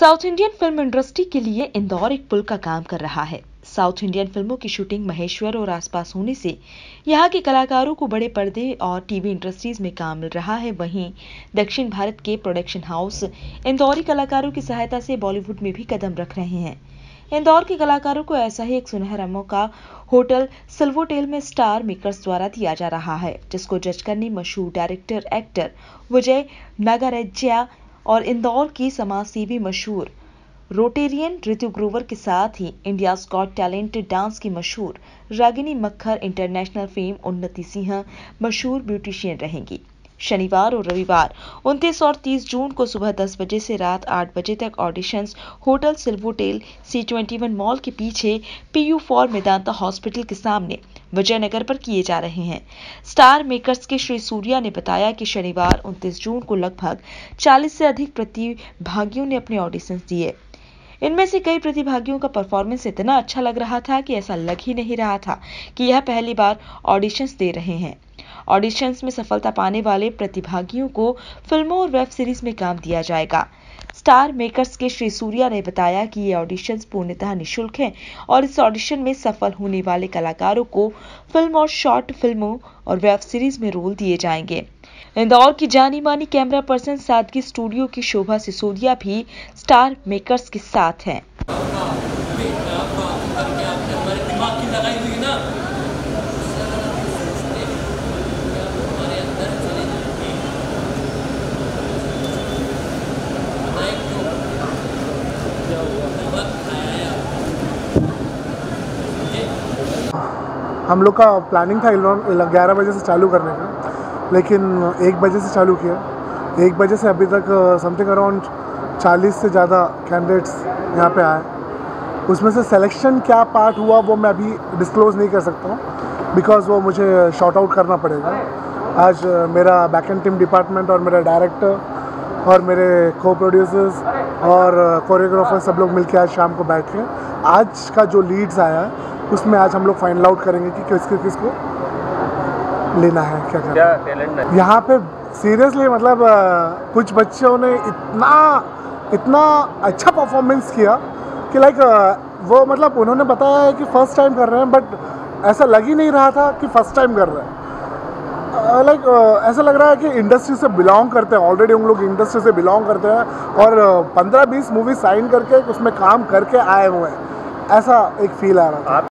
South Indian film industry के लिए इंदौर एक पुल का काम कर रहा है। साउथ इंडियन फ़िल्मों की शूटिंग महेश्वर और आसपास होने से यहाँ के कलाकारों को बड़े पर्दे और टीवी इंडस्ट्रीज़ में काम मिल रहा है। वहीं दक्षिण भारत के प्रोडक्शन हाउस इंदौरी कलाकारों की सहायता से बॉलीवुड में भी कदम रख रहे हैं। इंदौर के कलाकारों को ऐसा ही एक सुनहरा मौका होटल सिल्वोटेल में स्टार मेकर्स द्वारा दिया जा रहा है, जिसको जज करने मशहूर डायरेक्टर, एक्टर विजय नागारेज्या और इंदौर की समाजसेवी मशहूर रोटेरियन ऋतु ग्रोवर के साथ ही इंडिया स्कॉट टैलेंट डांस की मशहूर रागिनी मक्खर इंटरनेशनल फेम उन्नति सिंह मशहूर ब्यूटिशियन रहेंगी। शनिवार और रविवार। 29 और 30 जून को सुबह 10 बजे से रात 8 बजे तक auditions hotel Silvotel C twenty one mall के पीछे पीयू फॉर मेदांता हॉस्पिटल के सामने विजयनगर पर किए जा रहे हैं। स्टार मेकर्स के श्री सूर्या ने बताया कि शनिवार 29 जून को लगभग 40 से अधिक प्रतिभागियों ने अपने ऑडिशन दिए। इनमें से कई प्रतिभागियों का परफॉर्मेंस इतना अच्छा लग रहा था कि ऐसा लग ही नहीं रहा था कि यह पहली बार ऑडिशंस दे रहे हैं। ऑडिशंस में सफलता पाने वाले प्रतिभागियों को फ़िल्मों और वेब सीरीज़ में काम दिया जाएगा। स्टार मेकर्स के श्री सूर्या ने बताया कि ये ऑडिशंस पूर्णतः निशुल्क हैं और इस ऑडिशन में सफल होने वाले कलाकारों को फ़िल्म और शॉर्ट फ़िल्मों और वेब सीरीज़ में रोल दिए जाएँगे। इंदौर की जानी मानी कैमरा पर्सन सादगी स्टूडियो की शोभा सिसोदिया भी स्टार मेकर्स के साथ हैं। हम लोग का प्लानिंग था ग्यारह बजे से चालू करने का, लेकिन एक बजे से चालू किया। एक बजे से अभी तक समथिंग अराउंड चालीस से ज़्यादा कैंडिडेट्स यहाँ पे आए। उसमें से सिलेक्शन क्या पार्ट हुआ वो मैं अभी डिस्क्लोज़ नहीं कर सकता हूँ बिकॉज़ वो मुझे शॉर्ट आउट करना पड़ेगा। आज मेरा बैक एंड टीम डिपार्टमेंट और मेरा डायरेक्टर और मेरे को प्रोड्यूसर्स और कोरियोग्राफर सब लोग मिलके आज शाम को बैठ के आज का जो लीड्स आया उसमें आज हम लोग फाइनल आउट करेंगे कि किसको किसको लेना है क्या करना है। यहाँ पे सीरियसली मतलब कुछ बच्चों ने इतना इतना अच्छा परफॉर्मेंस किया कि लाइक वो मतलब उन्होंने बताया है कि फ़र्स्ट टाइम कर रहे हैं बट ऐसा लग ही नहीं रहा था कि फ़र्स्ट टाइम कर रहे हैं। लाइक ऐसा लग रहा है कि इंडस्ट्री से बिलोंग करते हैं ऑलरेडी हम लोग इंडस्ट्री से बिलोंग करते हैं और पंद्रह बीस मूवी साइन करके उसमें काम करके आए हुए हैं। ऐसा एक फील आ रहा था।